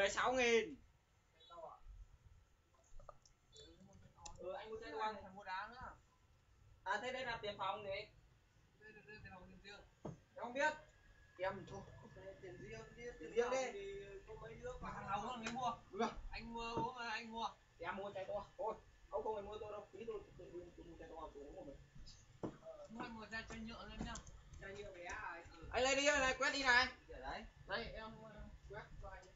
16 nghìn Đâu à? Ừ anh mua xe này phải mua đá nữa. À thế đây là tiền phòng Đây đây đây. Em không biết Em thôi Tiền riêng Tiền riêng đi. thì có mấy đứa mà thằng nào cũng người mua. Anh mua uống anh mua. Em mua chai to Thôi Ông không phải mua tôi đâu Tí tôi tự mua chai to tôi uống một mình Mua mua ra chai nhựa lên nhá. Chai nhựa bé à? Ừ. Anh lấy đi này quét đi này đấy. Đây em ờ, quét cho anh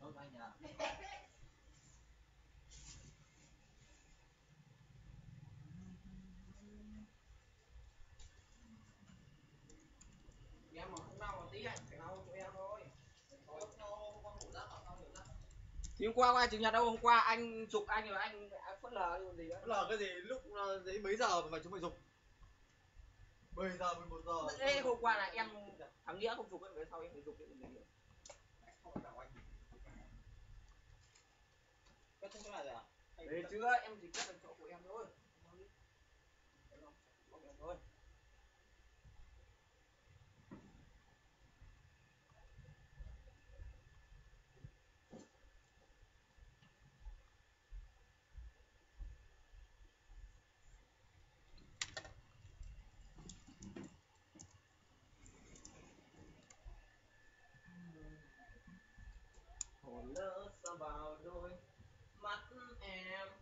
Tốt anh nhờ. Em mà không đau một tí anh Phải đau cho em thôi. Hôm qua qua chủ nhật đâu hôm qua anh chụp anh rồi anh phớt lờ gì nữa là cái gì? Lúc ờ, đấy mấy giờ mà chúng mày dục 10 giờ 11 giờ. Ê, hôm qua là em thằng nghĩa không chụp ấy về sau em phải chụp cái gì nữa Trong chỗ này rồi à? Đấy chưa em chỉ cắt được chỗ của em thôi Của em thôi hồn lỡ xa vào đôi and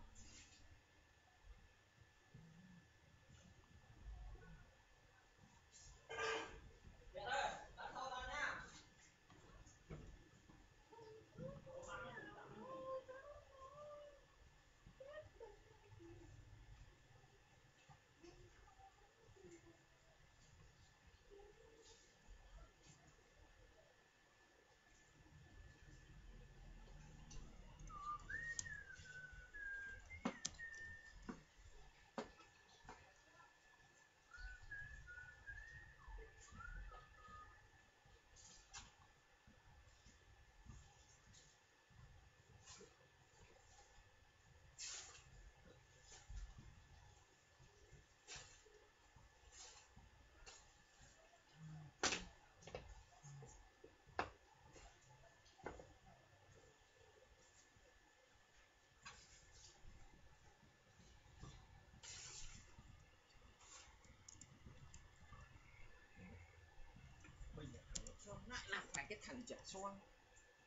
cái thằng trẻ xoan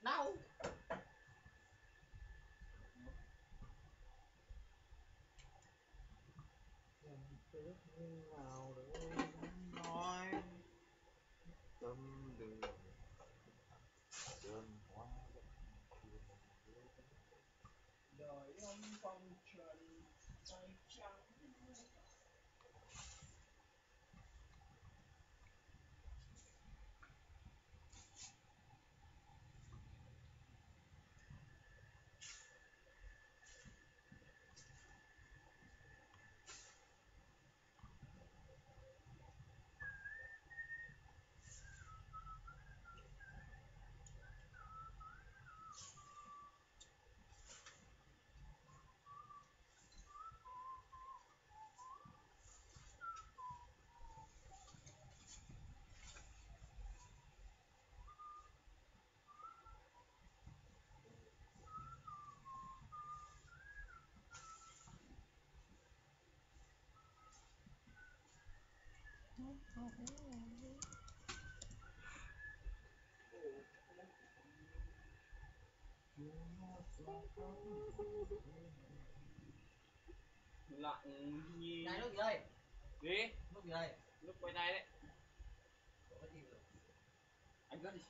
Đau. Nào để nói tâm đường đường hoa Đời ông phong trần Lặng nhìn Này lúc gì đây? Gì? Lúc gì đây? Lúc quay tay đấy? Anh gắt đi